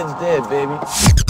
Ben's dead, baby.